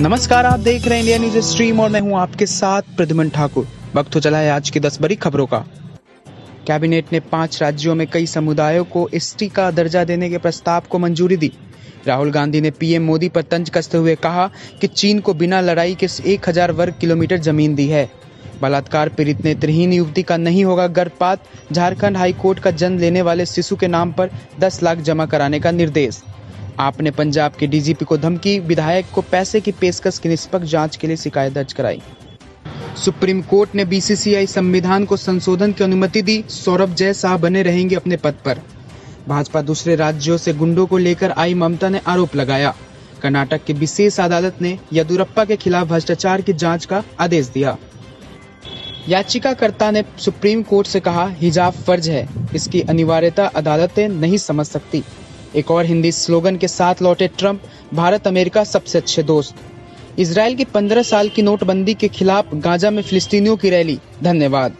नमस्कार, आप देख रहे हैं इंडिया न्यूज़ स्ट्रीम और मैं हूँ आपके साथ प्रद्युमन ठाकुर। वक्त हो चला है आज की दस बड़ी खबरों का। कैबिनेट ने पाँच राज्यों में कई समुदायों को एसटी का दर्जा देने के प्रस्ताव को मंजूरी दी। राहुल गांधी ने पीएम मोदी पर तंज कसते हुए कहा कि चीन को बिना लड़ाई के एक हज़ार वर्ग किलोमीटर ज़मीन दी है। बलात्कार पीड़ित नेत्रहीन युवती का नहीं होगा गर्भपात, झारखंड हाईकोर्ट का जन्म लेने वाले शिशु के नाम पर 10 लाख जमा कराने का निर्देश। आपने पंजाब के डीजीपी को धमकी, विधायक को पैसे की पेशकश की निष्पक्ष जाँच के लिए शिकायत दर्ज कराई। सुप्रीम कोर्ट ने बीसीसीआई संविधान को संशोधन की अनुमति दी। सौरभ जय शाह बने रहेंगे अपने पद पर। भाजपा दूसरे राज्यों से गुंडों को लेकर आई ममता ने आरोप लगाया। कर्नाटक की विशेष अदालत ने येदुरप्पा के खिलाफ भ्रष्टाचार की जाँच का आदेश दिया। याचिकाकर्ता ने सुप्रीम कोर्ट से कहा, हिजाब फ़र्ज़ है। इसकी अनिवार्यता अदालतें नहीं समझ सकती। एक और हिंदी स्लोगन के साथ लौटे ट्रंप, भारत अमेरिका सबसे अच्छे दोस्त। इसराइल की 15 साल की नोटबंदी के खिलाफ गाजा में फिलिस्तीनियों की रैली, धन्यवाद।